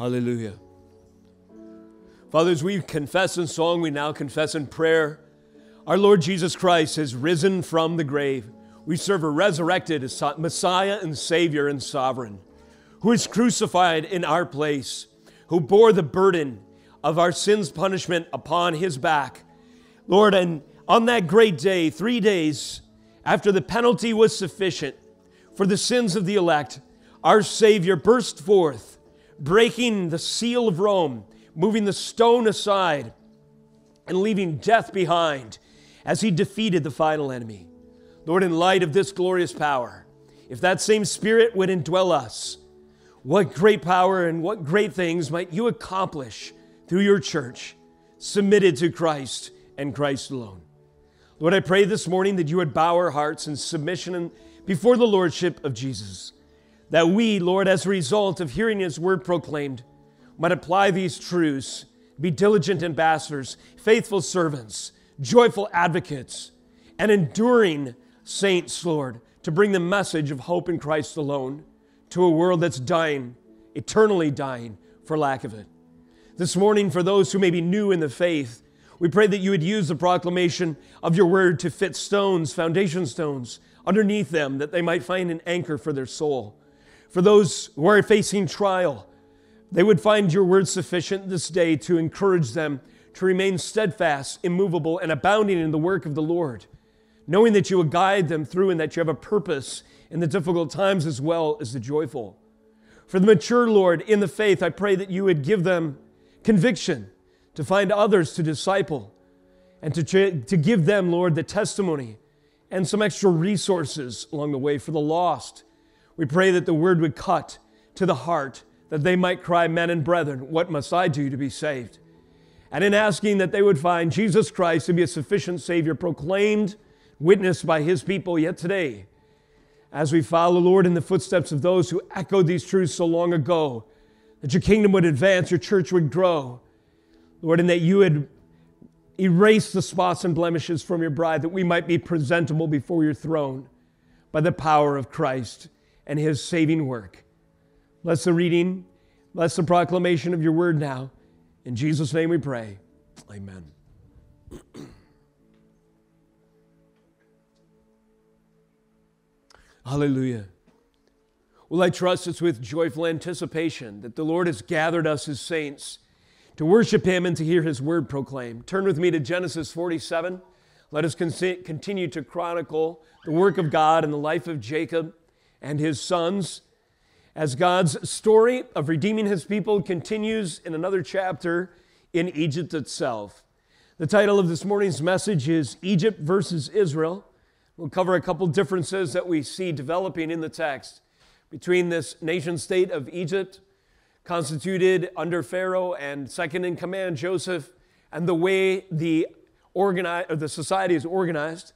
Hallelujah. Father, as we confess in song, we now confess in prayer. Our Lord Jesus Christ has risen from the grave. We serve a resurrected Messiah and Savior and Sovereign who is crucified in our place, who bore the burden of our sins' punishment upon his back. Lord, and on that great day, three days after the penalty was sufficient for the sins of the elect, our Savior burst forth, breaking the seal of Rome, moving the stone aside, and leaving death behind as he defeated the final enemy. Lord, in light of this glorious power, if that same Spirit would indwell us, what great power and what great things might you accomplish through your church, submitted to Christ and Christ alone. Lord, I pray this morning that you would bow our hearts in submission before the Lordship of Jesus. That we, Lord, as a result of hearing his word proclaimed, might apply these truths, be diligent ambassadors, faithful servants, joyful advocates, and enduring saints, Lord, to bring the message of hope in Christ alone to a world that's dying, eternally dying for lack of it. This morning, for those who may be new in the faith, we pray that you would use the proclamation of your word to fit stones, foundation stones, underneath them, that they might find an anchor for their soul. For those who are facing trial, they would find your word sufficient this day to encourage them to remain steadfast, immovable, and abounding in the work of the Lord, knowing that you will guide them through and that you have a purpose in the difficult times as well as the joyful. For the mature, Lord, in the faith, I pray that you would give them conviction to find others to disciple and to, to give them, Lord, the testimony and some extra resources along the way for the lost. We pray that the word would cut to the heart, that they might cry, Men and brethren, what must I do to be saved? And in asking that they would find Jesus Christ to be a sufficient Savior, proclaimed, witnessed by His people yet today, as we follow, Lord, in the footsteps of those who echoed these truths so long ago, that your kingdom would advance, your church would grow, Lord, and that you would erase the spots and blemishes from your bride, that we might be presentable before your throne by the power of Christ and his saving work. Bless the reading, bless the proclamation of your word now. In Jesus' name we pray. Amen. Hallelujah. Well, I trust it's with joyful anticipation that the Lord has gathered us as saints to worship Him and to hear His word proclaimed. Turn with me to Genesis 47. Let us continue to chronicle the work of God and the life of Jacob and his sons as God's story of redeeming His people continues in another chapter in Egypt itself. The title of this morning's message is Egypt versus Israel. We'll cover a couple differences that we see developing in the text between this nation state of Egypt, constituted under Pharaoh and second in command Joseph, and the way the, the society is organized,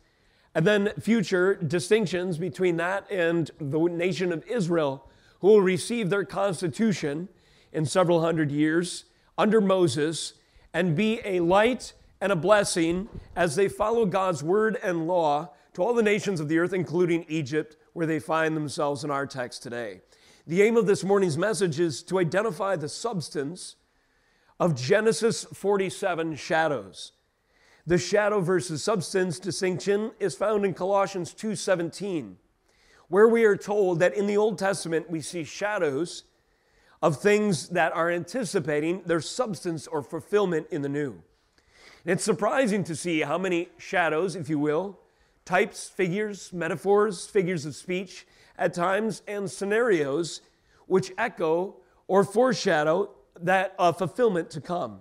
and then future distinctions between that and the nation of Israel, who will receive their constitution in several hundred years under Moses and be a light and a blessing as they follow God's word and law to all the nations of the earth, including Egypt, where they find themselves in our text today. The aim of this morning's message is to identify the substance of Genesis 47 shadows. The shadow versus substance distinction is found in Colossians 2:17, where we are told that in the Old Testament we see shadows of things that are anticipating their substance or fulfillment in the new. And it's surprising to see how many shadows, if you will, types, figures, metaphors, figures of speech at times, and scenarios which echo or foreshadow that uh, fulfillment to come.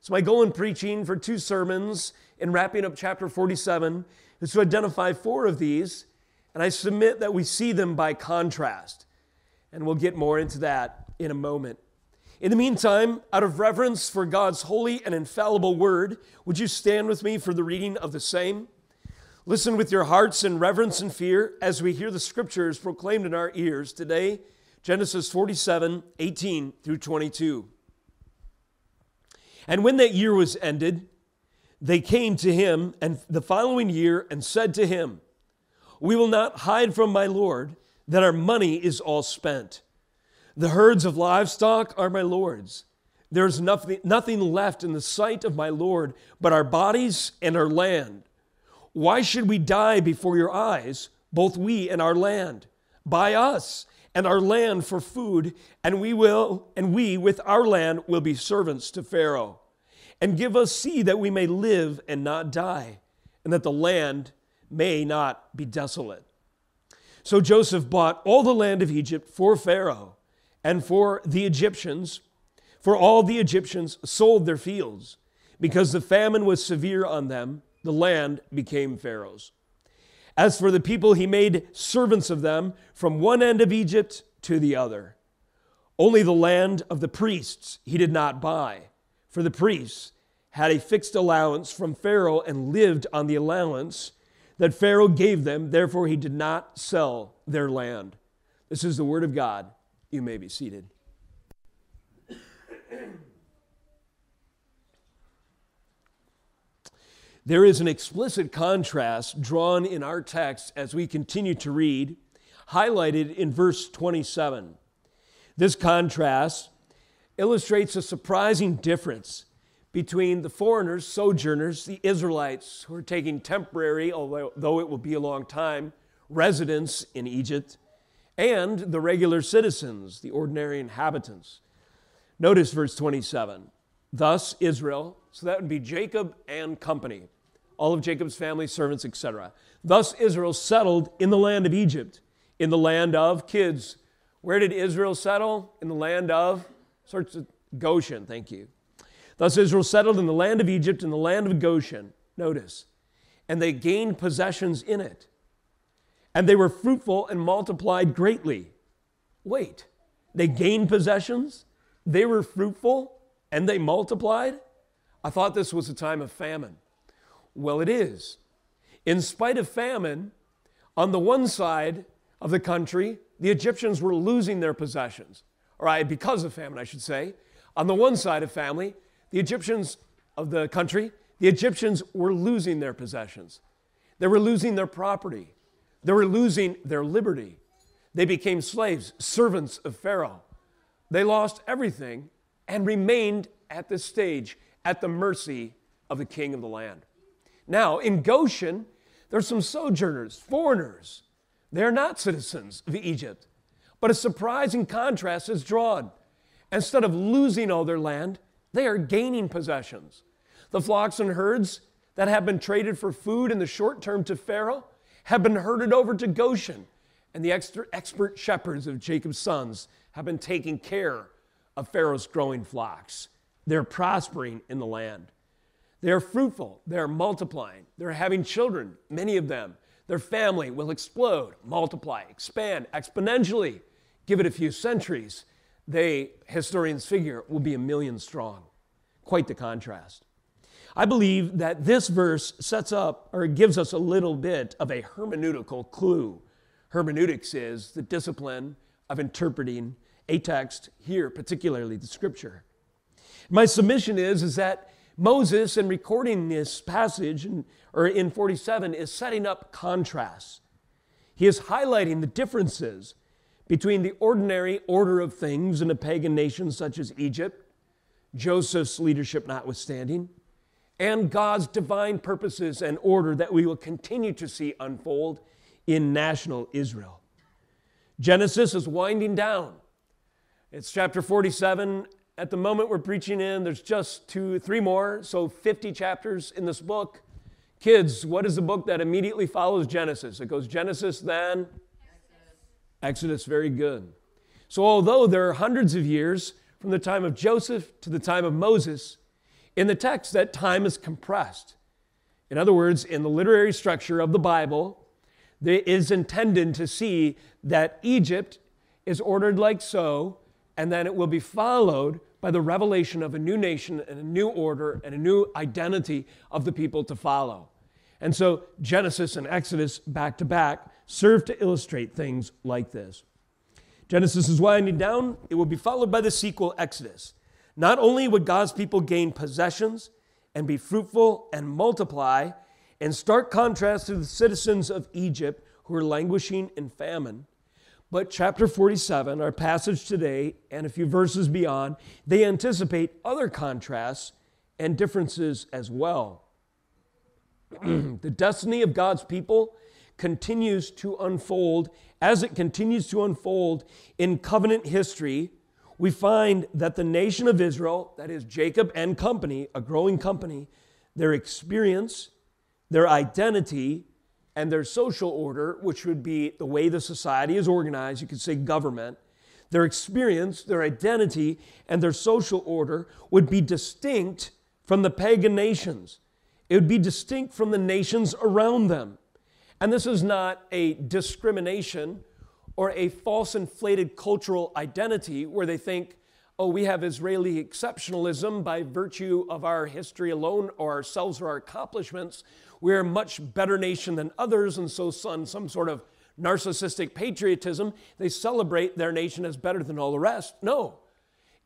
So, my goal in preaching for two sermons in wrapping up chapter 47 is to identify four of these, and I submit that we see them by contrast. And we'll get more into that in a moment. In the meantime, out of reverence for God's holy and infallible word, would you stand with me for the reading of the same? Listen with your hearts in reverence and fear as we hear the scriptures proclaimed in our ears today, Genesis 47 18 through 22. And when that year was ended, they came to him and the following year and said to him, We will not hide from my Lord that our money is all spent. The herds of livestock are my Lord's. There's nothing, nothing left in the sight of my Lord but our bodies and our land. Why should we die before your eyes, both we and our land? Buy us and our land for food, and we will, and we with our land will be servants to Pharaoh. And give us seed that we may live and not die, and that the land may not be desolate. So Joseph bought all the land of Egypt for Pharaoh and for the Egyptians, for all the Egyptians sold their fields. Because the famine was severe on them, the land became Pharaoh's. As for the people, he made servants of them from one end of Egypt to the other. Only the land of the priests he did not buy, for the priests had a fixed allowance from Pharaoh and lived on the allowance that Pharaoh gave them. Therefore, he did not sell their land. This is the word of God. You may be seated. There is an explicit contrast drawn in our text as we continue to read, highlighted in verse 27. This contrast illustrates a surprising difference between the foreigners, sojourners, the Israelites who are taking temporary, although it will be a long time, residence in Egypt, and the regular citizens, the ordinary inhabitants. Notice verse 27. Thus Israel, so that would be Jacob and company, all of Jacob's family, servants, etc. Thus Israel settled in the land of Egypt, in the land of kids. Where did Israel settle? In the land of sorts of Goshen, thank you. Thus Israel settled in the land of Egypt, in the land of Goshen. Notice. And they gained possessions in it. And they were fruitful and multiplied greatly. Wait, they gained possessions? They were fruitful and they multiplied? I thought this was a time of famine. Well, it is. In spite of famine, on the one side of the country, the Egyptians were losing their possessions. All right, because of famine, I should say. On the one side of family, the Egyptians of the country, the Egyptians were losing their possessions. They were losing their property. They were losing their liberty. They became slaves, servants of Pharaoh. They lost everything and remained at this stage at the mercy of the king of the land. Now, in Goshen, there's some sojourners, foreigners. They're not citizens of Egypt. But a surprising contrast is drawn. Instead of losing all their land, they are gaining possessions. The flocks and herds that have been traded for food in the short term to Pharaoh have been herded over to Goshen, and the expert shepherds of Jacob's sons have been taking care of Pharaoh's growing flocks. They're prospering in the land. They're fruitful, they're multiplying, they're having children, many of them. Their family will explode, multiply, expand exponentially. Give it a few centuries, they, historians figure, will be a million strong. Quite the contrast. I believe that this verse sets up or gives us a little bit of a hermeneutical clue. Hermeneutics is the discipline of interpreting a text, here particularly the scripture. My submission is, is that Moses, in recording this passage, or in 47, is setting up contrasts. He is highlighting the differences between the ordinary order of things in a pagan nation such as Egypt, Joseph's leadership notwithstanding, and God's divine purposes and order that we will continue to see unfold in national Israel. Genesis is winding down. It's chapter 47. At the moment we're preaching in, there's just two, three more, so 50 chapters in this book. Kids, what is the book that immediately follows Genesis? It goes Genesis, then Exodus. Very good. So, although there are hundreds of years from the time of Joseph to the time of Moses, in the text, that time is compressed. In other words, in the literary structure of the Bible, it is intended to see that Egypt is ordered like so, and then it will be followed by the revelation of a new nation and a new order and a new identity of the people to follow. And so Genesis and Exodus back to back serve to illustrate things like this. Genesis is winding down, it will be followed by the sequel, Exodus. Not only would God's people gain possessions and be fruitful and multiply, in stark contrast to the citizens of Egypt who are languishing in famine, But chapter 47, our passage today, and a few verses beyond, they anticipate other contrasts and differences as well. the destiny of God's people continues to unfold. As it continues to unfold in covenant history, we find that the nation of Israel, that is Jacob and company, a growing company, their experience, their identity, and their social order, which would be the way the society is organized, you could say government, their experience, their identity, and their social order would be distinct from the pagan nations. It would be distinct from the nations around them. And this is not a discrimination or a false inflated cultural identity where they think, oh, we have Israeli exceptionalism by virtue of our history alone or ourselves or our accomplishments. We're a much better nation than others, and so on some sort of narcissistic patriotism, they celebrate their nation as better than all the rest. No.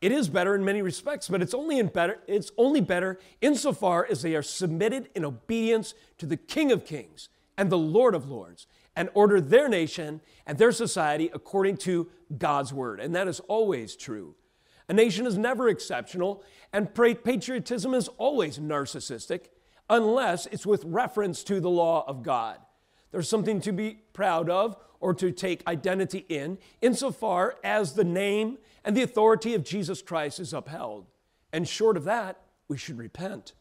It is better in many respects, but it's only in better it's only better insofar as they are submitted in obedience to the King of Kings and the Lord of Lords and order their nation and their society according to God's word. And that is always true. A nation is never exceptional, and patriotism is always narcissistic unless it's with reference to the law of God. There's something to be proud of or to take identity in, insofar as the name and the authority of Jesus Christ is upheld. And short of that, we should repent.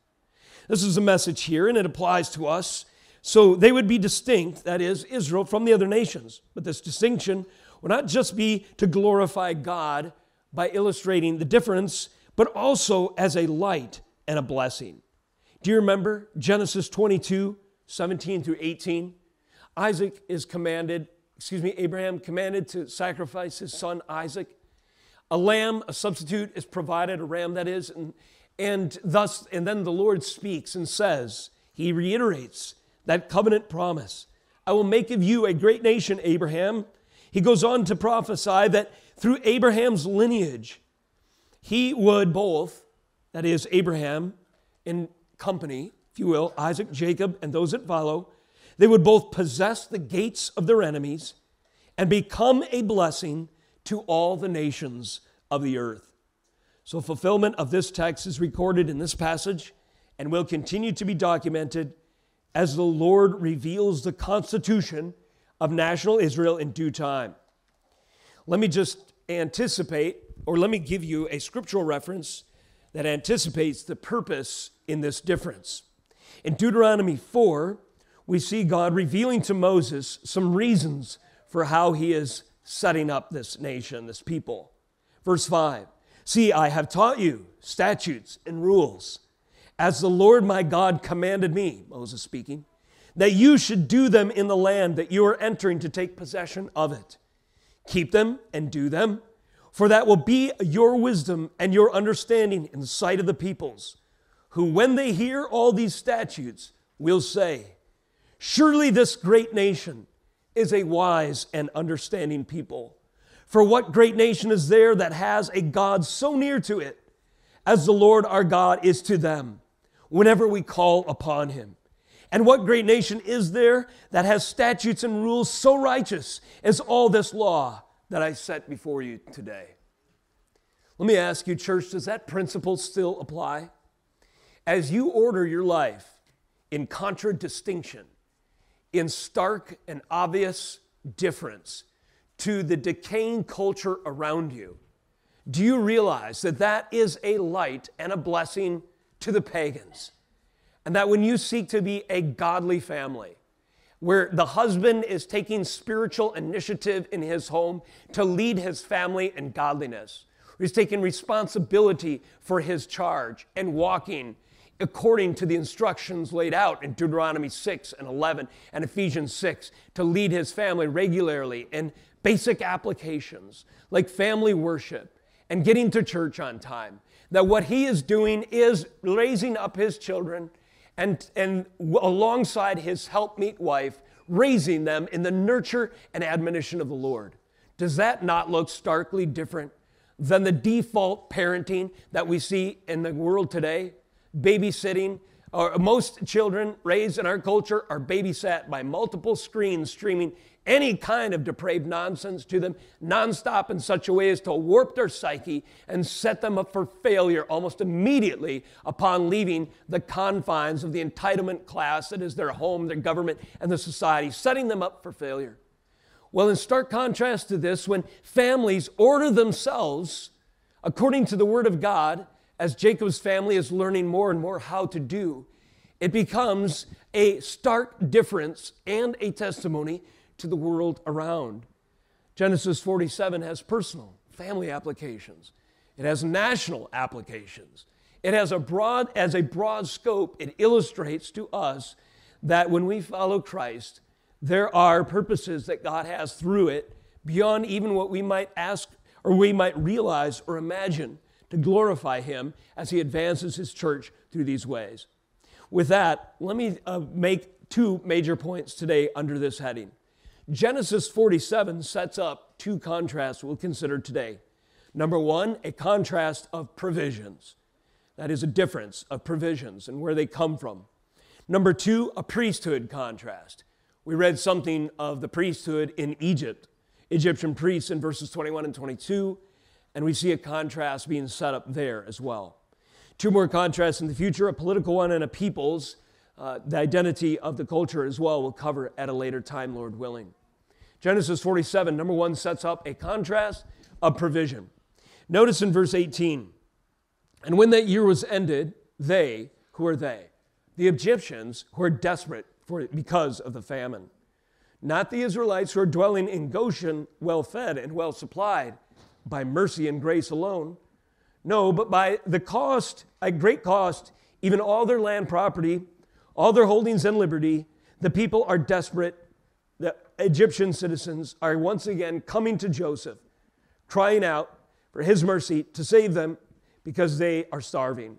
This is a message here, and it applies to us. So they would be distinct, that is, Israel, from the other nations. But this distinction will not just be to glorify God by illustrating the difference, but also as a light and a blessing. Do you remember Genesis 22, 17 through 18? Isaac is commanded, excuse me, Abraham commanded to sacrifice his son Isaac. A lamb, a substitute, is provided, a ram that is, and, and thus, and then the Lord speaks and says, He reiterates that covenant promise. I will make of you a great nation, Abraham. He goes on to prophesy that through Abraham's lineage, he would both, that is, Abraham in company, if you will, Isaac, Jacob, and those that follow, they would both possess the gates of their enemies and become a blessing to all the nations of the earth. So, fulfillment of this text is recorded in this passage and will continue to be documented as the Lord reveals the constitution of national Israel in due time. Let me just anticipate, or let me give you a scriptural reference that anticipates the purpose in this difference. In Deuteronomy 4, we see God revealing to Moses some reasons for how he is setting up this nation, this people. Verse 5 See, I have taught you statutes and rules, as the Lord my God commanded me, Moses speaking, that you should do them in the land that you are entering to take possession of it. Keep them and do them, for that will be your wisdom and your understanding in the sight of the peoples, who, when they hear all these statutes, will say, Surely this great nation is a wise and understanding people. For what great nation is there that has a God so near to it as the Lord our God is to them whenever we call upon him? And what great nation is there that has statutes and rules so righteous as all this law that I set before you today? Let me ask you, church, does that principle still apply? As you order your life in contradistinction, in stark and obvious difference to the decaying culture around you, do you realize that that is a light and a blessing to the pagans? And that when you seek to be a godly family, where the husband is taking spiritual initiative in his home to lead his family in godliness, he's taking responsibility for his charge and walking according to the instructions laid out in Deuteronomy 6 and 11 and Ephesians 6 to lead his family regularly in basic applications like family worship and getting to church on time. That what he is doing is raising up his children and, and alongside his helpmeet wife, raising them in the nurture and admonition of the Lord. Does that not look starkly different than the default parenting that we see in the world today? babysitting, or most children raised in our culture are babysat by multiple screens streaming any kind of depraved nonsense to them nonstop in such a way as to warp their psyche and set them up for failure almost immediately upon leaving the confines of the entitlement class that is their home, their government, and the society, setting them up for failure. Well, in stark contrast to this, when families order themselves according to the Word of God, as Jacob's family is learning more and more how to do, it becomes a stark difference and a testimony to the world around. Genesis 47 has personal, family applications. It has national applications. It has a broad, as a broad scope, it illustrates to us that when we follow Christ, there are purposes that God has through it beyond even what we might ask or we might realize or imagine to glorify Him as He advances His church through these ways. With that, let me uh, make two major points today under this heading. Genesis 47 sets up two contrasts we'll consider today. Number one, a contrast of provisions. That is a difference of provisions and where they come from. Number two, a priesthood contrast. We read something of the priesthood in Egypt, Egyptian priests in verses 21 and 22, and we see a contrast being set up there as well. Two more contrasts in the future a political one and a people's. Uh, the identity of the culture as well, we'll cover at a later time, Lord willing. Genesis 47, number one, sets up a contrast of provision. Notice in verse 18, and when that year was ended, they, who are they? The Egyptians who are desperate for, because of the famine. Not the Israelites who are dwelling in Goshen, well fed and well supplied, by mercy and grace alone. No, but by the cost, a great cost, even all their land property, all their holdings and liberty, the people are desperate. The Egyptian citizens are once again coming to Joseph, crying out for his mercy to save them because they are starving.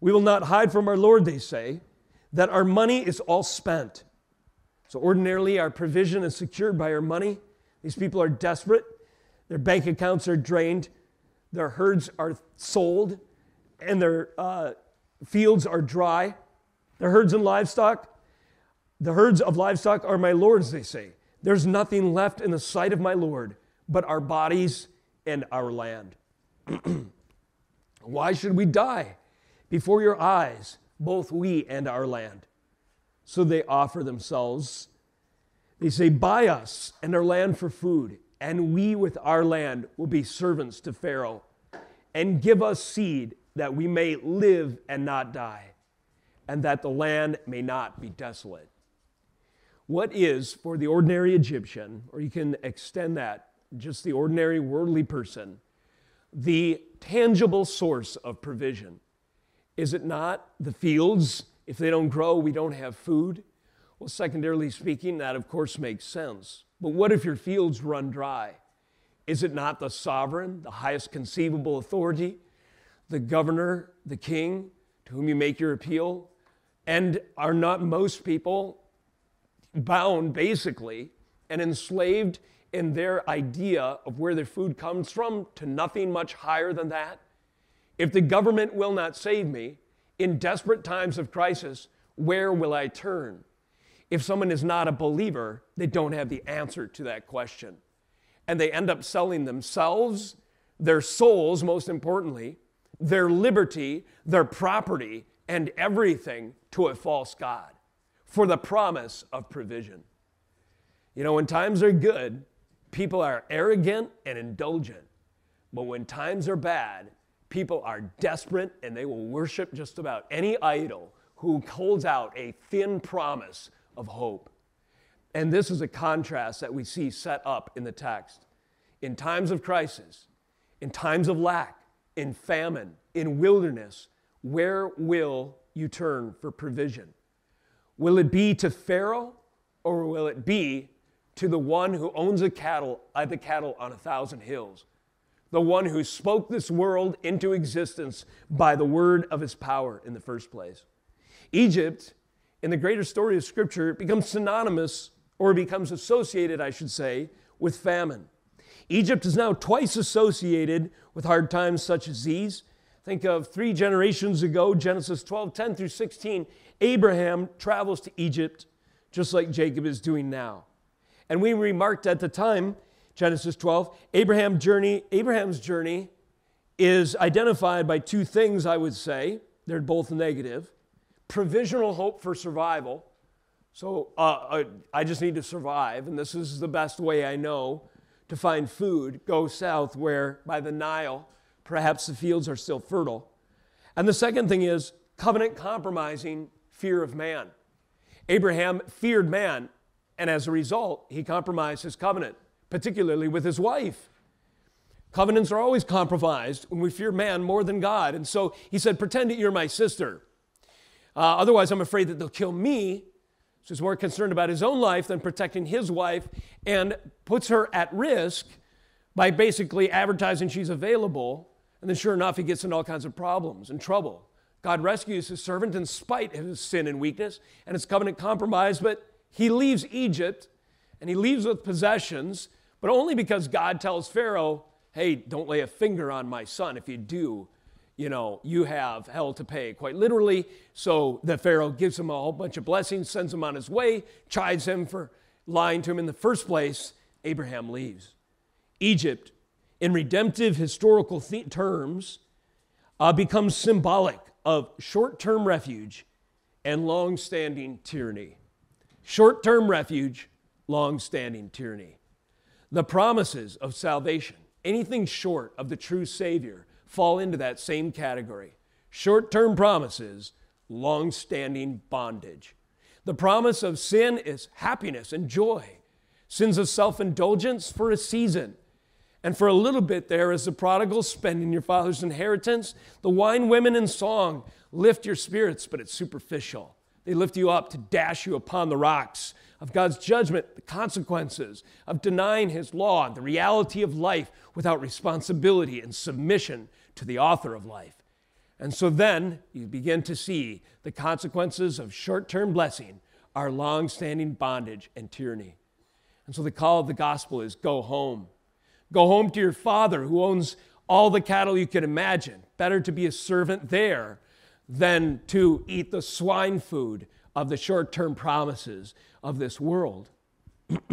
We will not hide from our Lord, they say, that our money is all spent. So, ordinarily, our provision is secured by our money. These people are desperate, their bank accounts are drained their herds are sold, and their uh, fields are dry. Their herds and livestock, the herds of livestock are my Lord's, they say. There's nothing left in the sight of my Lord but our bodies and our land. Why should we die before your eyes, both we and our land? So they offer themselves. They say, Buy us and our land for food and we with our land will be servants to Pharaoh, and give us seed that we may live and not die, and that the land may not be desolate. What is for the ordinary Egyptian, or you can extend that, just the ordinary worldly person, the tangible source of provision? Is it not the fields? If they don't grow, we don't have food. Well, secondarily speaking, that of course makes sense. But what if your fields run dry? Is it not the sovereign, the highest conceivable authority, the governor, the king, to whom you make your appeal? And are not most people bound, basically, and enslaved in their idea of where their food comes from to nothing much higher than that? If the government will not save me in desperate times of crisis, where will I turn? if someone is not a believer, they don't have the answer to that question. And they end up selling themselves, their souls, most importantly, their liberty, their property, and everything to a false God for the promise of provision. You know, when times are good, people are arrogant and indulgent. But when times are bad, people are desperate and they will worship just about any idol who holds out a thin promise of hope. And this is a contrast that we see set up in the text. In times of crisis, in times of lack, in famine, in wilderness, where will you turn for provision? Will it be to Pharaoh or will it be to the one who owns the cattle, uh, the cattle on a thousand hills? The one who spoke this world into existence by the word of his power in the first place. Egypt in the greater story of Scripture becomes synonymous, or becomes associated, I should say, with famine. Egypt is now twice associated with hard times such as these. Think of three generations ago, Genesis 12, 10 through 16. Abraham travels to Egypt just like Jacob is doing now. And we remarked at the time, Genesis 12, Abraham journey, Abraham's journey is identified by two things, I would say. They're both negative. Provisional hope for survival. So uh, I just need to survive, and this is the best way I know to find food. Go south, where by the Nile, perhaps the fields are still fertile. And the second thing is covenant compromising fear of man. Abraham feared man, and as a result, he compromised his covenant, particularly with his wife. Covenants are always compromised when we fear man more than God. And so he said, Pretend that you're my sister. Uh, otherwise, I'm afraid that they'll kill me. So he's more concerned about his own life than protecting his wife and puts her at risk by basically advertising she's available. And then, sure enough, he gets into all kinds of problems and trouble. God rescues his servant in spite of his sin and weakness and his covenant compromise, but he leaves Egypt and he leaves with possessions, but only because God tells Pharaoh, hey, don't lay a finger on my son. If you do, you know, you have hell to pay, quite literally. So the Pharaoh gives him a whole bunch of blessings, sends him on his way, chides him for lying to him in the first place. Abraham leaves. Egypt, in redemptive historical terms, uh, becomes symbolic of short term refuge and long standing tyranny. Short term refuge, long standing tyranny. The promises of salvation, anything short of the true Savior, fall into that same category. Short term promises, long standing bondage. The promise of sin is happiness and joy. Sins of self indulgence for a season and for a little bit there, as the prodigal spending your father's inheritance, the wine, women, and song lift your spirits, but it's superficial. They lift you up to dash you upon the rocks of God's judgment, the consequences of denying His law, the reality of life without responsibility and submission to the author of life. And so then you begin to see the consequences of short term blessing are long standing bondage and tyranny. And so the call of the gospel is go home. Go home to your father who owns all the cattle you can imagine. Better to be a servant there than to eat the swine food of the short term promises of this world.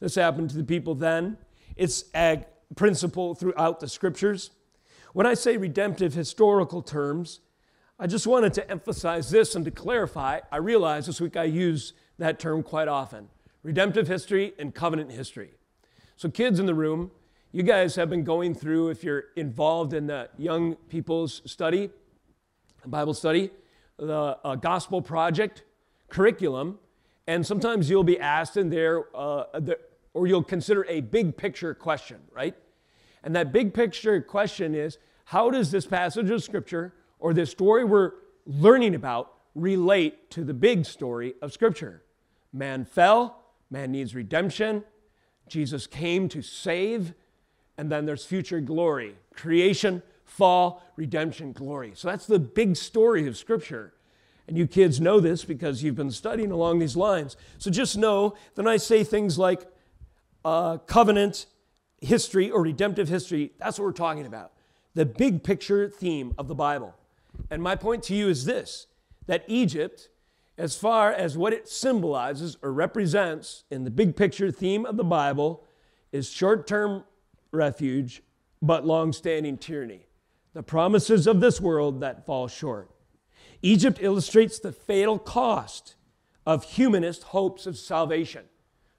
this happened to the people then. It's a principle throughout the scriptures. When I say redemptive historical terms, I just wanted to emphasize this and to clarify. I realize this week I use that term quite often redemptive history and covenant history. So, kids in the room, you guys have been going through, if you're involved in the young people's study, Bible study, the uh, Gospel Project curriculum, and sometimes you'll be asked in there, uh, the, or you'll consider a big picture question, right? And that big picture question is how does this passage of Scripture or this story we're learning about relate to the big story of Scripture? Man fell, man needs redemption, Jesus came to save, and then there's future glory creation, fall, redemption, glory. So that's the big story of Scripture. And you kids know this because you've been studying along these lines. So just know that I say things like uh, covenant history or redemptive history, that's what we're talking about. The big picture theme of the Bible. And my point to you is this that Egypt as far as what it symbolizes or represents in the big picture theme of the Bible is short term refuge, but long standing tyranny. The promises of this world that fall short. Egypt illustrates the fatal cost of humanist hopes of salvation,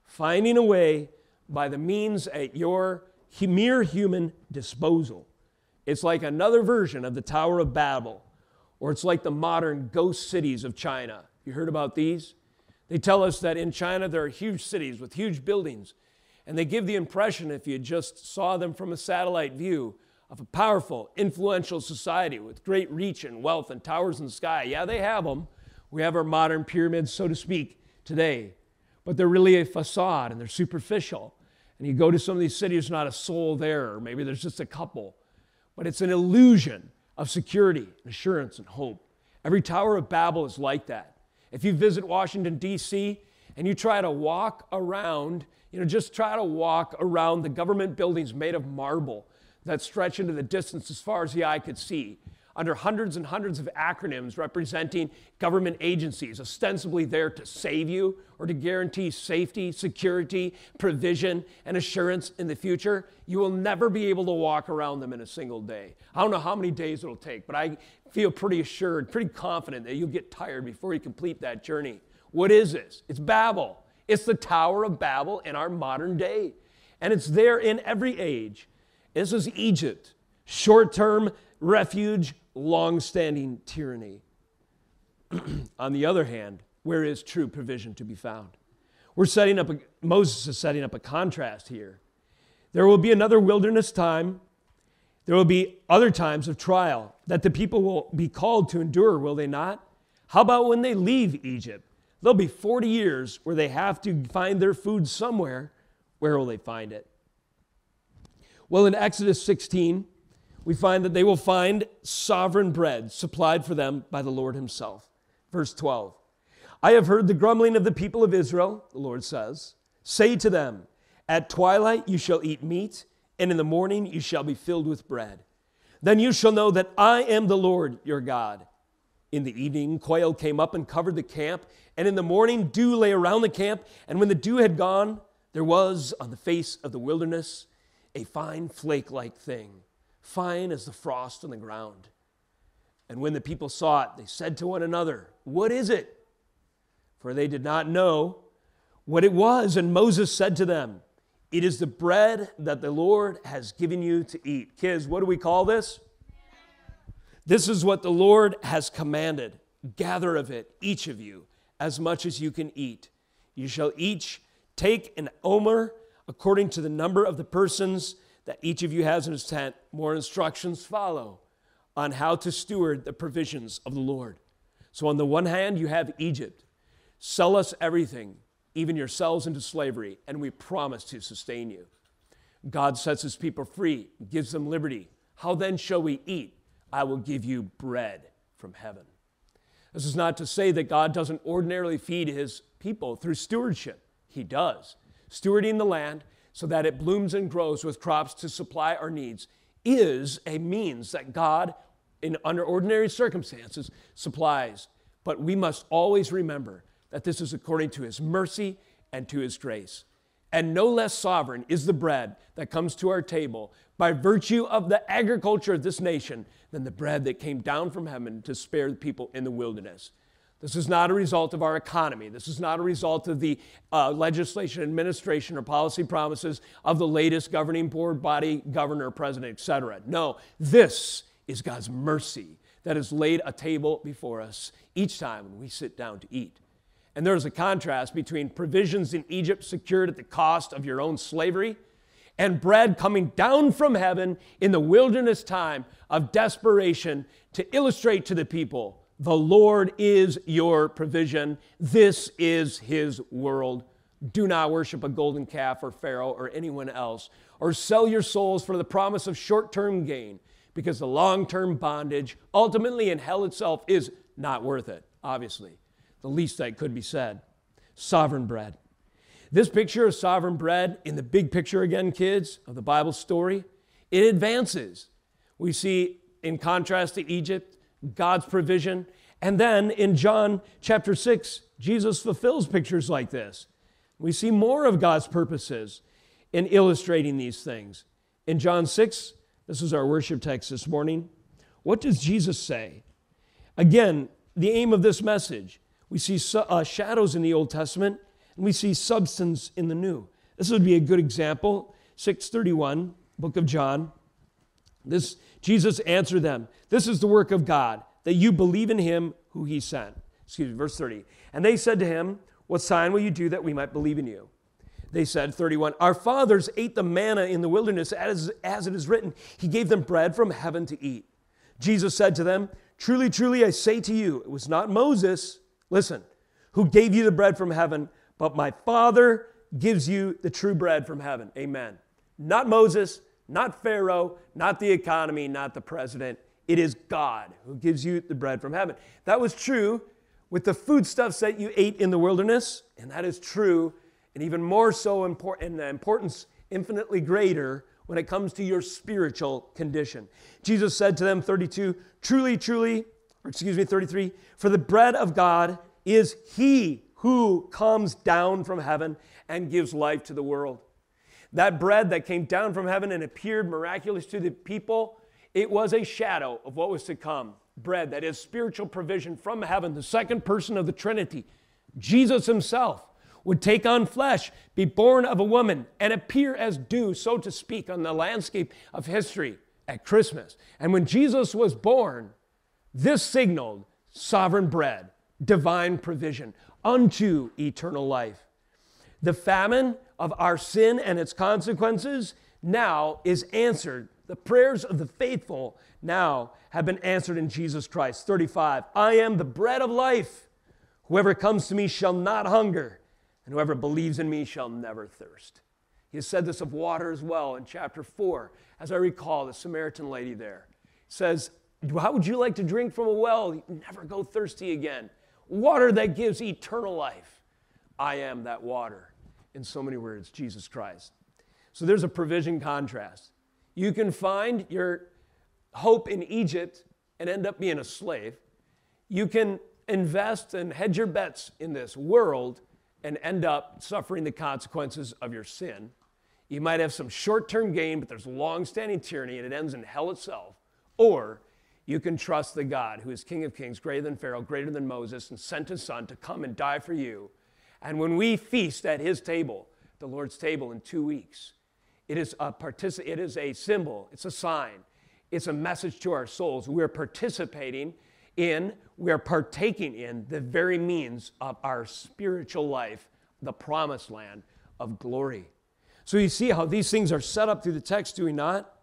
finding a way by the means at your mere human disposal. It's like another version of the Tower of Babel, or it's like the modern ghost cities of China you heard about these? They tell us that in China there are huge cities with huge buildings, and they give the impression, if you just saw them from a satellite view, of a powerful, influential society with great reach and wealth and towers in the sky. Yeah, they have them. We have our modern pyramids, so to speak, today. But they're really a facade and they're superficial. And you go to some of these cities, there's not a soul there, or maybe there's just a couple. But it's an illusion of security, assurance, and hope. Every Tower of Babel is like that. If you visit Washington, D.C., and you try to walk around, you know, just try to walk around the government buildings made of marble that stretch into the distance as far as the eye could see. Under hundreds and hundreds of acronyms representing government agencies, ostensibly there to save you or to guarantee safety, security, provision, and assurance in the future, you will never be able to walk around them in a single day. I don't know how many days it'll take, but I feel pretty assured, pretty confident that you'll get tired before you complete that journey. What is this? It's Babel. It's the Tower of Babel in our modern day. And it's there in every age. This is Egypt, short term refuge, long standing tyranny. On the other hand, where is true provision to be found? We're setting up, a, Moses is setting up a contrast here. There will be another wilderness time. There will be other times of trial that the people will be called to endure, will they not? How about when they leave Egypt? There'll be 40 years where they have to find their food somewhere. Where will they find it? Well, in Exodus 16, we find that they will find sovereign bread supplied for them by the Lord Himself. Verse 12 I have heard the grumbling of the people of Israel, the Lord says. Say to them, At twilight you shall eat meat, and in the morning you shall be filled with bread. Then you shall know that I am the Lord your God. In the evening, quail came up and covered the camp, and in the morning, dew lay around the camp. And when the dew had gone, there was on the face of the wilderness a fine flake like thing fine as the frost on the ground. And when the people saw it, they said to one another, What is it? For they did not know what it was. And Moses said to them, It is the bread that the Lord has given you to eat. Kids, what do we call this? This is what the Lord has commanded. Gather of it, each of you, as much as you can eat. You shall each take an omer according to the number of the persons that each of you has in his tent, more instructions follow on how to steward the provisions of the Lord. So, on the one hand, you have Egypt. Sell us everything, even yourselves into slavery, and we promise to sustain you. God sets his people free, gives them liberty. How then shall we eat? I will give you bread from heaven. This is not to say that God doesn't ordinarily feed his people through stewardship. He does. Stewarding the land so that it blooms and grows with crops to supply our needs is a means that God, in under ordinary circumstances, supplies. But we must always remember that this is according to his mercy and to his grace. And no less sovereign is the bread that comes to our table by virtue of the agriculture of this nation than the bread that came down from heaven to spare the people in the wilderness. This is not a result of our economy. This is not a result of the uh, legislation, administration, or policy promises of the latest governing board, body, governor, president, etc. No, this is God's mercy that has laid a table before us each time when we sit down to eat. And there's a contrast between provisions in Egypt secured at the cost of your own slavery and bread coming down from heaven in the wilderness time of desperation to illustrate to the people the Lord is your provision. This is his world. Do not worship a golden calf or Pharaoh or anyone else, or sell your souls for the promise of short term gain, because the long term bondage, ultimately in hell itself, is not worth it, obviously. The least that could be said. Sovereign bread. This picture of sovereign bread, in the big picture again, kids, of the Bible story, it advances. We see, in contrast to Egypt, God's provision. And then in John chapter 6, Jesus fulfills pictures like this. We see more of God's purposes in illustrating these things. In John 6, this is our worship text this morning. What does Jesus say? Again, the aim of this message we see uh, shadows in the Old Testament and we see substance in the New. This would be a good example. 631, book of John. This Jesus answered them, This is the work of God, that you believe in him who he sent. Excuse me, verse 30. And they said to him, What sign will you do that we might believe in you? They said, 31, Our fathers ate the manna in the wilderness, as, as it is written, He gave them bread from heaven to eat. Jesus said to them, Truly, truly, I say to you, it was not Moses, listen, who gave you the bread from heaven, but my Father gives you the true bread from heaven. Amen. Not Moses, not Pharaoh, not the economy, not the president. It is God who gives you the bread from heaven. That was true with the foodstuffs that you ate in the wilderness, and that is true, and even more so important, and the importance infinitely greater when it comes to your spiritual condition. Jesus said to them, 32, truly, truly, or excuse me, 33, for the bread of God is he who comes down from heaven and gives life to the world. That bread that came down from heaven and appeared miraculous to the people, it was a shadow of what was to come. Bread that is spiritual provision from heaven, the second person of the Trinity, Jesus himself would take on flesh, be born of a woman, and appear as dew, so to speak, on the landscape of history at Christmas. And when Jesus was born, this signaled sovereign bread, divine provision unto eternal life. The famine of our sin and its consequences now is answered. The prayers of the faithful now have been answered in Jesus Christ. 35 I am the bread of life. Whoever comes to me shall not hunger and whoever believes in me shall never thirst. He has said this of water as well in chapter 4. As I recall, the Samaritan lady there says, How would you like to drink from a well? Never go thirsty again. Water that gives eternal life. I am that water. In so many words, Jesus Christ. So there's a provision contrast. You can find your hope in Egypt and end up being a slave. You can invest and hedge your bets in this world and end up suffering the consequences of your sin. You might have some short term gain, but there's long standing tyranny and it ends in hell itself. Or you can trust the God who is King of Kings, greater than Pharaoh, greater than Moses, and sent his son to come and die for you. And when we feast at his table, the Lord's table in two weeks, it is a, partic- it is a symbol, it's a sign, it's a message to our souls. We're participating in, we are partaking in the very means of our spiritual life, the promised land of glory. So you see how these things are set up through the text, do we not?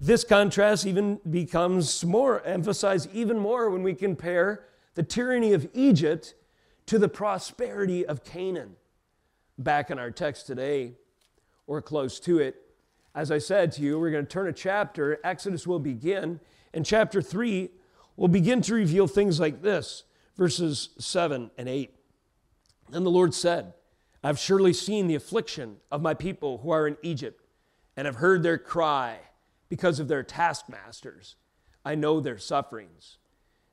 This contrast even becomes more emphasized even more when we compare the tyranny of Egypt to the prosperity of Canaan. Back in our text today, or close to it, as I said to you, we're going to turn a chapter. Exodus will begin. and chapter 3, will begin to reveal things like this verses 7 and 8. And the Lord said, I've surely seen the affliction of my people who are in Egypt, and have heard their cry because of their taskmasters. I know their sufferings,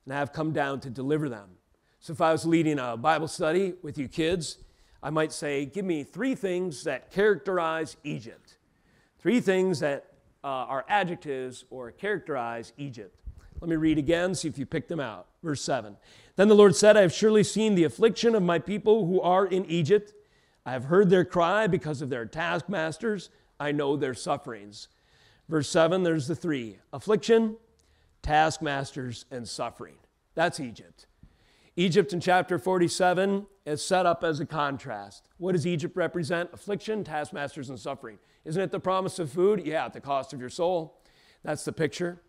and I have come down to deliver them. So if I was leading a Bible study with you kids, I might say, Give me three things that characterize Egypt. Three things that uh, are adjectives or characterize Egypt. Let me read again, see if you pick them out. Verse 7. Then the Lord said, I have surely seen the affliction of my people who are in Egypt. I have heard their cry because of their taskmasters. I know their sufferings. Verse 7, there's the three affliction, taskmasters, and suffering. That's Egypt. Egypt in chapter 47 is set up as a contrast. What does Egypt represent? Affliction, taskmasters, and suffering. Isn't it the promise of food? Yeah, at the cost of your soul. That's the picture.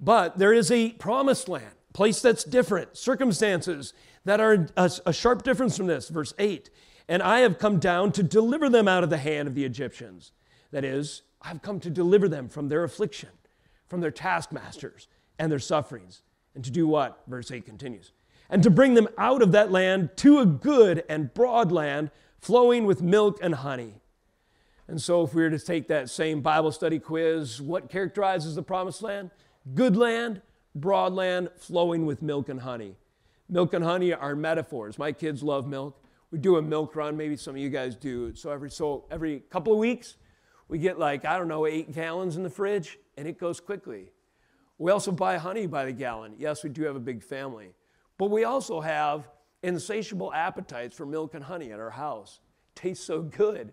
But there is a promised land, place that's different, circumstances that are a, a sharp difference from this. Verse 8 And I have come down to deliver them out of the hand of the Egyptians. That is, I've come to deliver them from their affliction, from their taskmasters and their sufferings. And to do what? Verse 8 continues. And to bring them out of that land to a good and broad land flowing with milk and honey. And so, if we were to take that same Bible study quiz, what characterizes the promised land? Good land, broad land, flowing with milk and honey. Milk and honey are metaphors. My kids love milk. We do a milk run, maybe some of you guys do. So every so every couple of weeks, we get like, I don't know, eight gallons in the fridge, and it goes quickly. We also buy honey by the gallon. Yes, we do have a big family. But we also have insatiable appetites for milk and honey at our house. It tastes so good.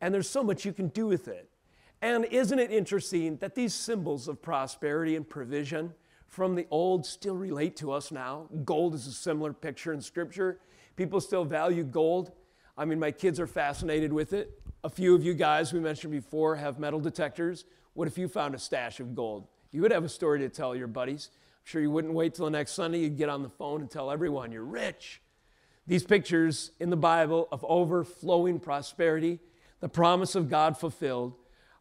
And there's so much you can do with it. And isn't it interesting that these symbols of prosperity and provision from the old still relate to us now? Gold is a similar picture in Scripture. People still value gold. I mean, my kids are fascinated with it. A few of you guys we mentioned before have metal detectors. What if you found a stash of gold? You would have a story to tell your buddies. Sure you wouldn't wait till the next Sunday. You'd get on the phone and tell everyone you're rich. These pictures in the Bible of overflowing prosperity, the promise of God fulfilled,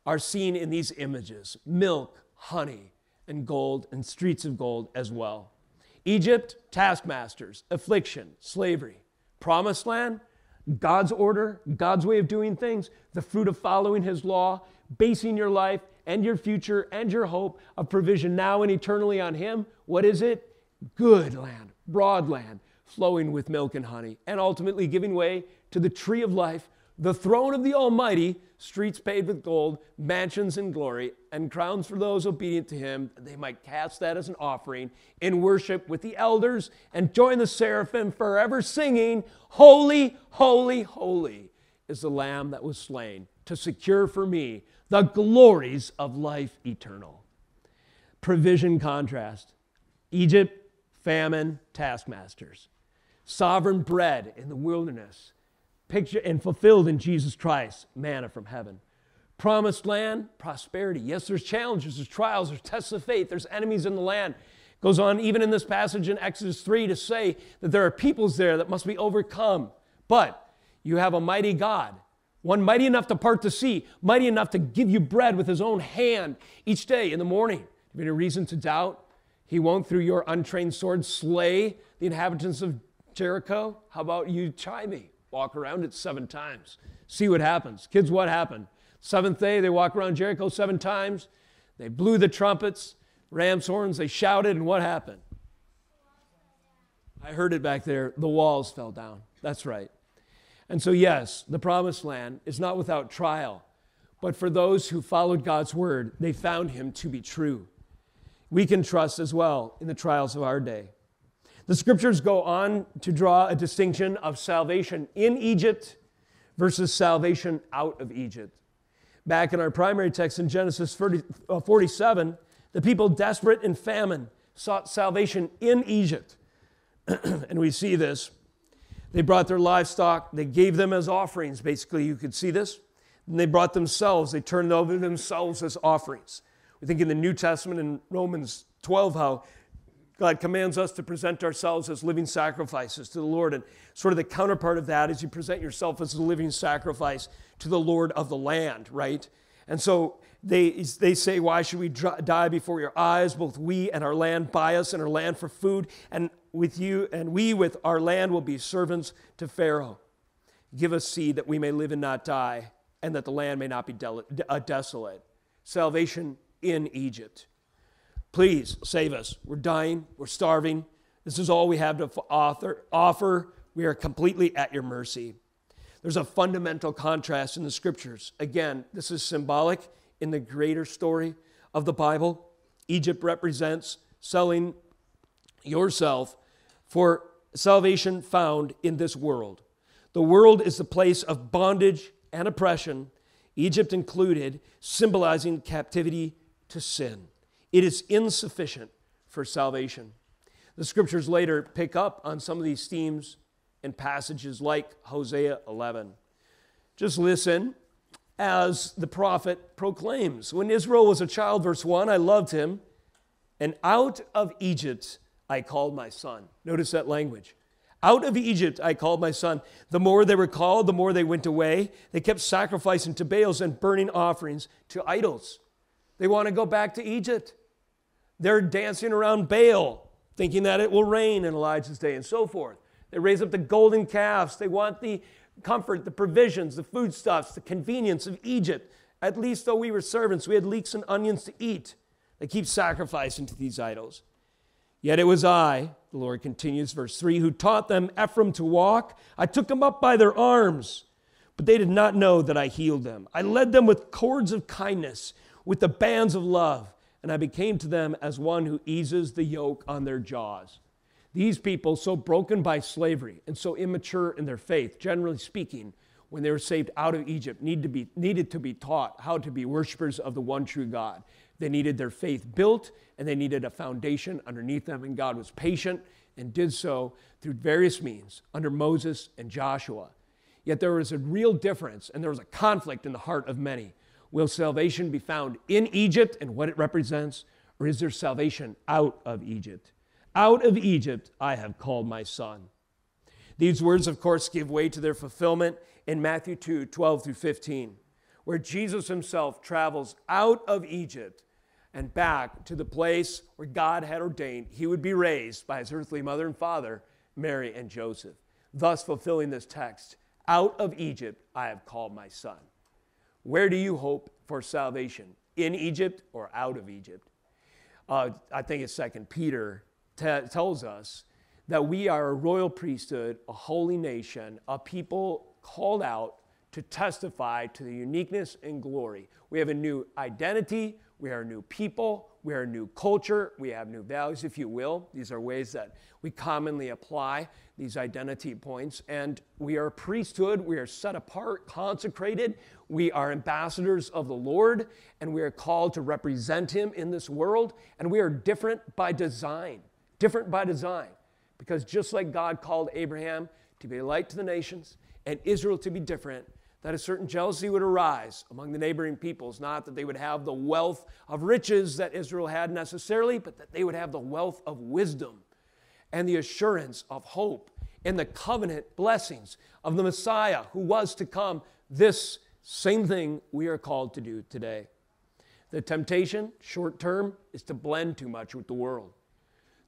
are seen in these images milk, honey, and gold, and streets of gold as well. Egypt, taskmasters, affliction, slavery. Promised land, God's order, God's way of doing things, the fruit of following his law, basing your life and your future and your hope of provision now and eternally on Him, what is it? Good land, broad land, flowing with milk and honey, and ultimately giving way to the tree of life, the throne of the Almighty, streets paved with gold, mansions in glory, and crowns for those obedient to Him. They might cast that as an offering in worship with the elders and join the seraphim forever singing, Holy, holy, holy is the Lamb that was slain to secure for me the glories of life eternal. Provision contrast Egypt, famine, taskmasters. Sovereign bread in the wilderness, picture and fulfilled in Jesus Christ, manna from heaven. Promised land, prosperity. Yes, there's challenges, there's trials, there's tests of faith, there's enemies in the land. Goes on even in this passage in Exodus 3 to say that there are peoples there that must be overcome. But you have a mighty God one mighty enough to part the sea, mighty enough to give you bread with his own hand each day in the morning. Have any reason to doubt? He won't, through your untrained sword, slay the inhabitants of Jericho? How about you try me? Walk around it seven times. See what happens. Kids, what happened? Seventh day, they walk around Jericho seven times. They blew the trumpets, ram's horns, they shouted, and what happened? I heard it back there. The walls fell down. That's right. And so, yes, the promised land is not without trial, but for those who followed God's word, they found him to be true. We can trust as well in the trials of our day. The scriptures go on to draw a distinction of salvation in Egypt versus salvation out of Egypt. Back in our primary text in Genesis 40, uh, 47, the people desperate in famine sought salvation in Egypt. and we see this they brought their livestock, they gave them as offerings, basically, you could see this. And they brought themselves, they turned over themselves as offerings. We think in the New Testament in Romans 12 how God commands us to present ourselves as living sacrifices to the Lord. And sort of the counterpart of that is you present yourself as a living sacrifice to the Lord of the land, right? And so they, they say, Why should we die before your eyes? Both we and our land buy us and our land for food. And with you, and we with our land will be servants to Pharaoh. Give us seed that we may live and not die, and that the land may not be uh, desolate. Salvation in Egypt. Please save us. We're dying, we're starving. This is all we have to offer. We are completely at your mercy. There's a fundamental contrast in the scriptures. Again, this is symbolic in the greater story of the Bible. Egypt represents selling yourself for salvation found in this world. The world is the place of bondage and oppression, Egypt included, symbolizing captivity to sin. It is insufficient for salvation. The scriptures later pick up on some of these themes in passages like Hosea 11. Just listen as the prophet proclaims When Israel was a child, verse 1, I loved him, and out of Egypt I called my son. Notice that language. Out of Egypt I called my son. The more they were called, the more they went away. They kept sacrificing to Baals and burning offerings to idols. They want to go back to Egypt. They're dancing around Baal, thinking that it will rain in Elijah's day and so forth. They raise up the golden calves. They want the comfort, the provisions, the foodstuffs, the convenience of Egypt. At least though we were servants, we had leeks and onions to eat. They keep sacrificing to these idols. Yet it was I, the Lord continues, verse 3, who taught them Ephraim to walk. I took them up by their arms, but they did not know that I healed them. I led them with cords of kindness, with the bands of love, and I became to them as one who eases the yoke on their jaws. These people, so broken by slavery and so immature in their faith, generally speaking, when they were saved out of Egypt, need to be, needed to be taught how to be worshipers of the one true God. They needed their faith built and they needed a foundation underneath them, and God was patient and did so through various means under Moses and Joshua. Yet there was a real difference and there was a conflict in the heart of many. Will salvation be found in Egypt and what it represents, or is there salvation out of Egypt? Out of Egypt I have called my son. These words, of course, give way to their fulfillment in Matthew 2 12 through 15, where Jesus himself travels out of Egypt and back to the place where God had ordained he would be raised by his earthly mother and father, Mary and Joseph, thus fulfilling this text Out of Egypt I have called my son. Where do you hope for salvation? In Egypt or out of Egypt? Uh, I think it's Second Peter t- tells us that we are a royal priesthood, a holy nation, a people called out to testify to the uniqueness and glory. We have a new identity, we are a new people, we are a new culture, we have new values, if you will. These are ways that we commonly apply these identity points. And we are a priesthood, we are set apart, consecrated, we are ambassadors of the Lord, and we are called to represent Him in this world. And we are different by design, different by design. Because just like God called Abraham to be a light to the nations and Israel to be different, that a certain jealousy would arise among the neighboring peoples, not that they would have the wealth of riches that Israel had necessarily, but that they would have the wealth of wisdom and the assurance of hope and the covenant blessings of the Messiah who was to come. This same thing we are called to do today. The temptation, short term, is to blend too much with the world.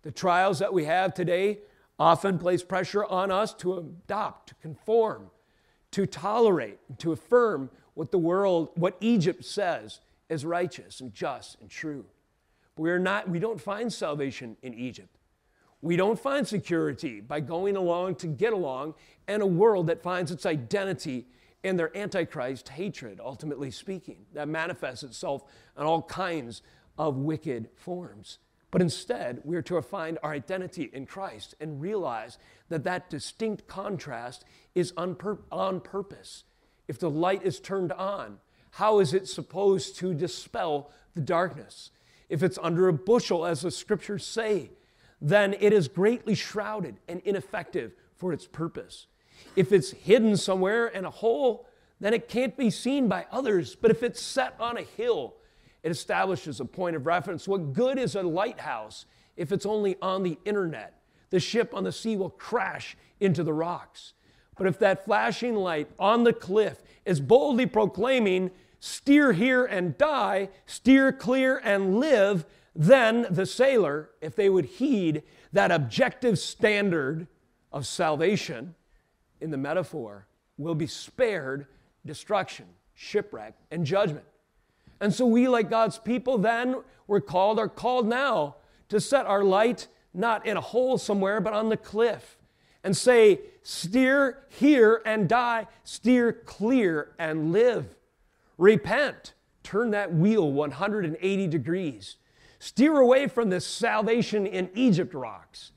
The trials that we have today often place pressure on us to adopt, to conform, to tolerate, to affirm what the world, what Egypt says is righteous and just and true. But we are not, we don't find salvation in Egypt. We don't find security by going along to get along in a world that finds its identity in their antichrist hatred, ultimately speaking, that manifests itself in all kinds of wicked forms. But instead, we are to find our identity in Christ and realize that that distinct contrast is on, pur- on purpose. If the light is turned on, how is it supposed to dispel the darkness? If it's under a bushel, as the scriptures say, then it is greatly shrouded and ineffective for its purpose. If it's hidden somewhere in a hole, then it can't be seen by others. But if it's set on a hill, it establishes a point of reference. What good is a lighthouse if it's only on the internet? The ship on the sea will crash into the rocks. But if that flashing light on the cliff is boldly proclaiming, steer here and die, steer clear and live, then the sailor, if they would heed that objective standard of salvation in the metaphor, will be spared destruction, shipwreck, and judgment. And so we, like God's people, then we're called, are called now to set our light not in a hole somewhere, but on the cliff and say, steer here and die, steer clear and live. Repent, turn that wheel 180 degrees, steer away from this salvation in Egypt rocks,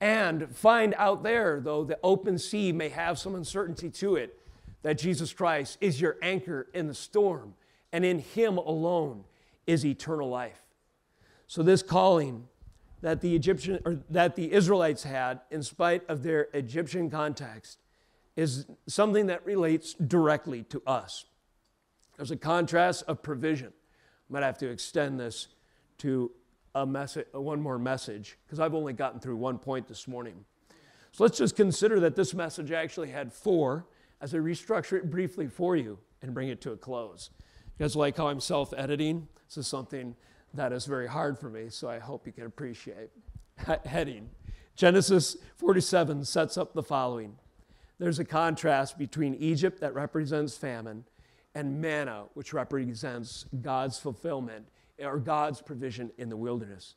and find out there, though the open sea may have some uncertainty to it, that Jesus Christ is your anchor in the storm and in him alone is eternal life. So this calling that the Egyptian or that the Israelites had in spite of their Egyptian context is something that relates directly to us. There's a contrast of provision. I might have to extend this to a message, one more message, because I've only gotten through one point this morning. So let's just consider that this message actually had four as I restructure it briefly for you and bring it to a close. Guys like how I'm self editing? This is something that is very hard for me, so I hope you can appreciate. Heading Genesis 47 sets up the following there's a contrast between Egypt, that represents famine, and manna, which represents God's fulfillment or God's provision in the wilderness.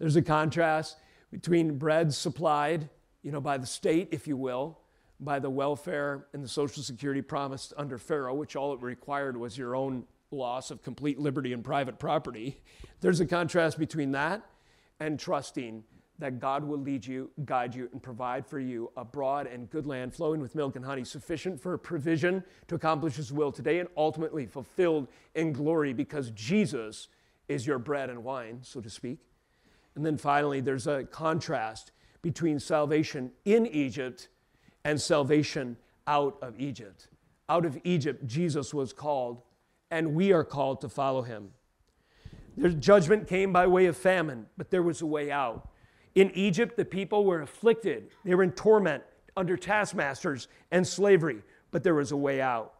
There's a contrast between bread supplied, you know, by the state, if you will, by the welfare and the social security promised under Pharaoh, which all it required was your own loss of complete liberty and private property. There's a contrast between that and trusting that God will lead you, guide you, and provide for you a broad and good land flowing with milk and honey, sufficient for provision to accomplish His will today and ultimately fulfilled in glory because Jesus is your bread and wine, so to speak. And then finally, there's a contrast between salvation in Egypt and salvation out of Egypt. Out of Egypt, Jesus was called and we are called to follow him. Their judgment came by way of famine, but there was a way out. In Egypt, the people were afflicted, they were in torment under taskmasters and slavery, but there was a way out.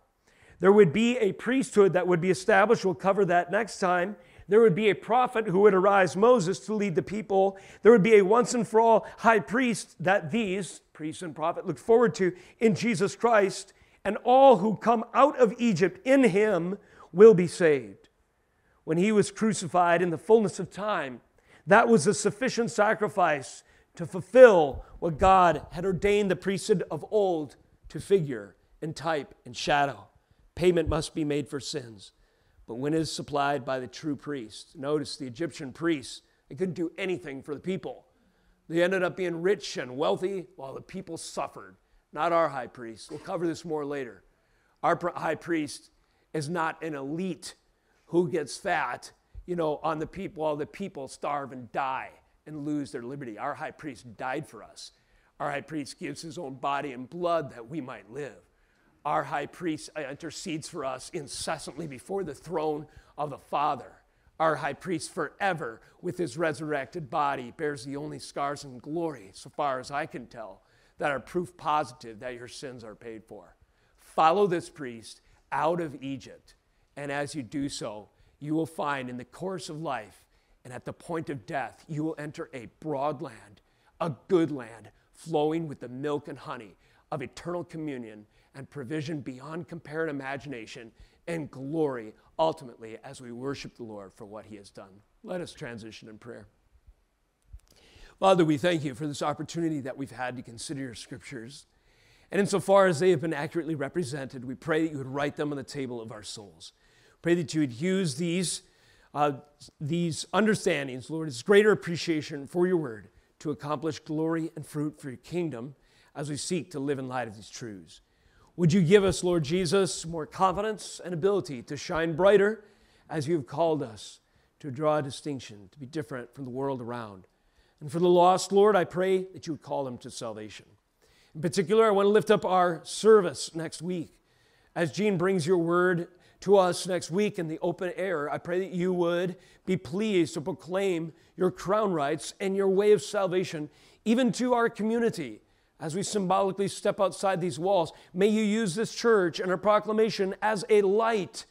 There would be a priesthood that would be established. We'll cover that next time. There would be a prophet who would arise, Moses, to lead the people. There would be a once and for all high priest that these, priests and prophet, look forward to in Jesus Christ and all who come out of Egypt in him will be saved. When he was crucified in the fullness of time, that was a sufficient sacrifice to fulfill what God had ordained the priesthood of old to figure and type and shadow. Payment must be made for sins. But when it is supplied by the true priest, notice the Egyptian priests, they couldn't do anything for the people. They ended up being rich and wealthy while the people suffered. Not our high priest. We'll cover this more later. Our high priest is not an elite who gets fat, you know, on the people while the people starve and die and lose their liberty. Our high priest died for us. Our high priest gives his own body and blood that we might live. Our high priest uh, intercedes for us incessantly before the throne of the Father. Our high priest forever, with his resurrected body, bears the only scars and glory, so far as I can tell, that are proof positive that your sins are paid for. Follow this priest out of Egypt, and as you do so, you will find in the course of life and at the point of death, you will enter a broad land, a good land, flowing with the milk and honey of eternal communion and provision beyond compare and imagination and glory ultimately as we worship the Lord for what he has done. Let us transition in prayer. Father, we thank you for this opportunity that we've had to consider your scriptures. And insofar as they have been accurately represented, we pray that you would write them on the table of our souls. Pray that you would use these uh, these understandings, Lord, is greater appreciation for your word to accomplish glory and fruit for your kingdom as we seek to live in light of these truths. Would you give us, Lord Jesus, more confidence and ability to shine brighter as you have called us to draw a distinction, to be different from the world around? And for the lost, Lord, I pray that you would call them to salvation. In particular, I want to lift up our service next week. As Gene brings your word to us next week in the open air, I pray that you would be pleased to proclaim your crown rights and your way of salvation, even to our community. As we symbolically step outside these walls, may you use this church and our proclamation as a light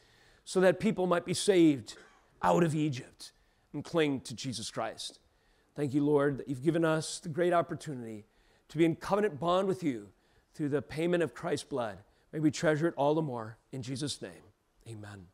so that people might be saved out of Egypt and cling to Jesus Christ. Thank you, Lord, that you've given us the great opportunity to be in covenant bond with you through the payment of Christ's blood. May we treasure it all the more. In Jesus' name. Amen.